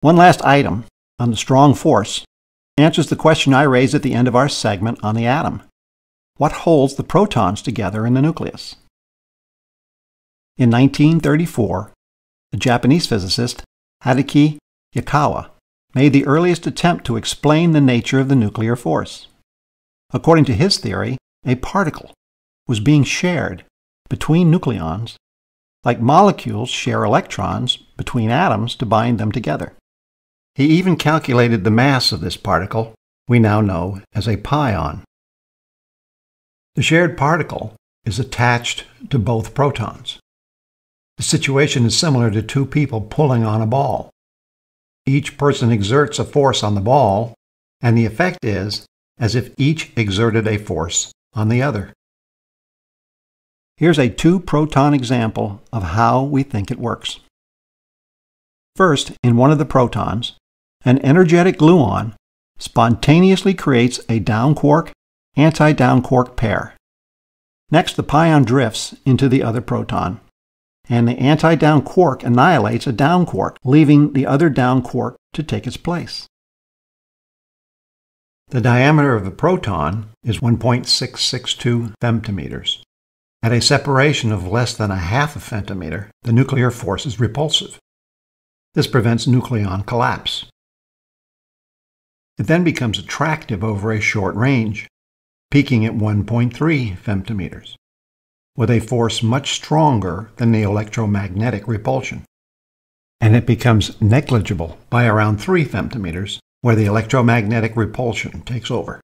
One last item on the strong force answers the question I raised at the end of our segment on the atom. What holds the protons together in the nucleus? In 1934, the Japanese physicist Hideki Yukawa made the earliest attempt to explain the nature of the nuclear force. According to his theory, a particle was being shared between nucleons like molecules share electrons between atoms to bind them together. He even calculated the mass of this particle we now know as a pion. The shared particle is attached to both protons. The situation is similar to two people pulling on a ball. Each person exerts a force on the ball, and the effect is as if each exerted a force on the other. Here's a two proton example of how we think it works. First, in one of the protons, an energetic gluon spontaneously creates a down quark anti down quark pair. Next, the pion drifts into the other proton, and the anti down quark annihilates a down quark, leaving the other down quark to take its place. The diameter of the proton is 1.662 femtometers. At a separation of less than a half a femtometer, the nuclear force is repulsive. This prevents nucleon collapse. It then becomes attractive over a short range, peaking at 1.3 femtometers, with a force much stronger than the electromagnetic repulsion. And it becomes negligible by around 3 femtometers, where the electromagnetic repulsion takes over.